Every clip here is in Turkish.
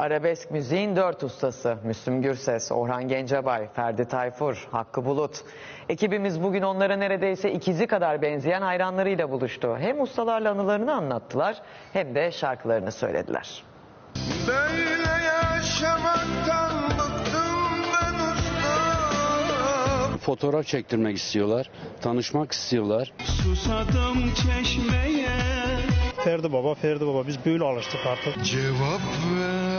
Arabesk müziğin dört ustası Müslüm Gürses, Orhan Gencebay, Ferdi Tayfur, Hakkı Bulut. Ekibimiz bugün onlara neredeyse ikizi kadar benzeyen hayranlarıyla buluştu. Hem ustalarla anılarını anlattılar hem de şarkılarını söylediler. Böyle yaşamaktan fotoğraf çektirmek istiyorlar, tanışmak istiyorlar. Susadım çeşmeye Ferdi Baba, Ferdi Baba biz böyle alıştık artık. Cevap ver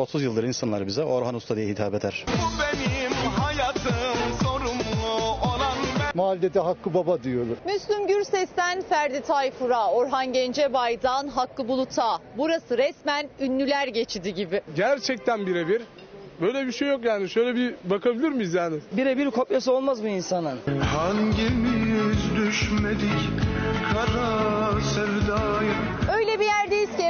30 yıldır insanlar bize Orhan Usta diye hitap eder. Bu benim hayatım sorumlu olan ben Mahallede Hakkı Baba diyorlar. Müslüm Gürses'ten Ferdi Tayfur'a, Orhan Gencebay'dan Hakkı Bulut'a. Burası resmen ünlüler geçidi gibi. Gerçekten birebir. Böyle bir şey yok yani. Şöyle bir bakabilir miyiz yani? birebir kopyası olmaz mı insanın? Hangimiz düşmedik kara sevdaya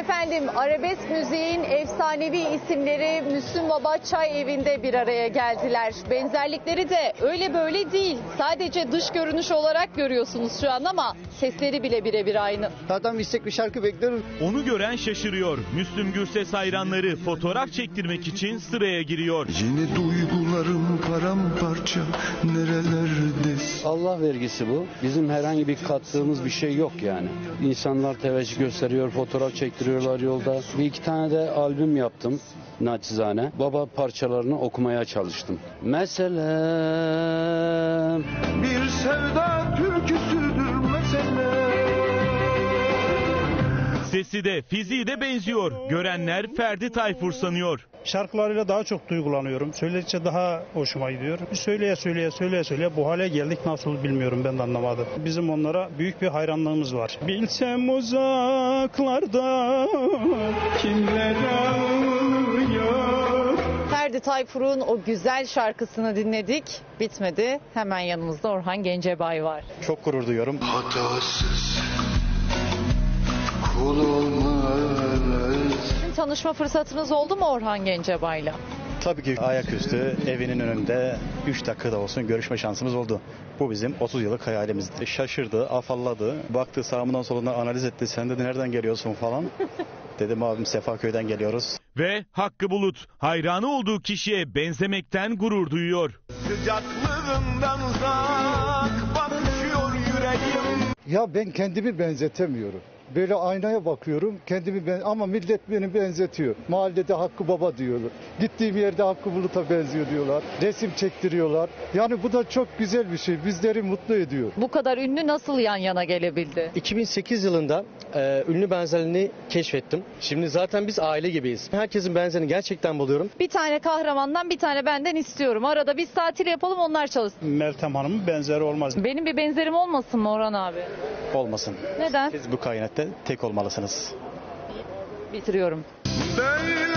efendim arabesk müziğin efsanevi isimleri Müslüm Baba Çay Evi'nde bir araya geldiler. Benzerlikleri de öyle böyle değil. Sadece dış görünüş olarak görüyorsunuz şu an ama sesleri bile birebir aynı. Adam istek bir şarkı bekliyor. Onu gören şaşırıyor. Müslüm Gürses hayranları fotoğraf çektirmek için sıraya giriyor. Yine duygularım paramparça nerelerdesin Allah vergisi bu. Bizim herhangi bir kattığımız bir şey yok yani. İnsanlar teveccüh gösteriyor, fotoğraf çektiriyorlar yolda. Bir iki tane de albüm yaptım naçizane. Baba parçalarını okumaya çalıştım. Mesela Bir sevda türküsüdür Sesi de fiziği de benziyor. Görenler Ferdi Tayfur sanıyor. Şarkılarıyla daha çok duygulanıyorum. Söyledikçe daha hoşuma gidiyor. Söyleye söyleye söyleye söyleye bu hale geldik nasıl bilmiyorum ben de anlamadım. Bizim onlara büyük bir hayranlığımız var. Bilsem uzaklarda kimler ağlıyor. Ferdi Tayfur'un o güzel şarkısını dinledik. Bitmedi. Hemen yanımızda Orhan Gencebay var. Çok gurur duyuyorum. Hatasız tanışma fırsatınız oldu mu Orhan Gencebay'la? Tabii ki ayaküstü evinin önünde 3 dakikada olsun görüşme şansımız oldu. Bu bizim 30 yıllık hayalimizdi. Şaşırdı, afalladı. Baktı sağımdan solundan analiz etti. Sen dedi nereden geliyorsun falan. Dedim abim Sefaköy'den geliyoruz. Ve Hakkı Bulut hayranı olduğu kişiye benzemekten gurur duyuyor. Sıcaklığından uzak bakışıyor yüreğim Ya ben kendimi benzetemiyorum. Böyle aynaya bakıyorum kendimi ben ama millet beni benzetiyor. Mahallede Hakkı Baba diyorlar. Gittiğim yerde Hakkı Bulut'a benziyor diyorlar. Resim çektiriyorlar. Yani bu da çok güzel bir şey. Bizleri mutlu ediyor. Bu kadar ünlü nasıl yan yana gelebildi? 2008 yılında e, ünlü benzerliğini keşfettim. Şimdi zaten biz aile gibiyiz. Herkesin benzerini gerçekten buluyorum. Bir tane kahramandan bir tane benden istiyorum. Arada biz tatil yapalım onlar çalışsın. Meltem Hanım'ın benzeri olmaz. Benim bir benzerim olmasın mı Orhan abi? Olmasın. Neden? Siz bu kainatte tek olmalısınız. Bitiriyorum. Yaşamaktan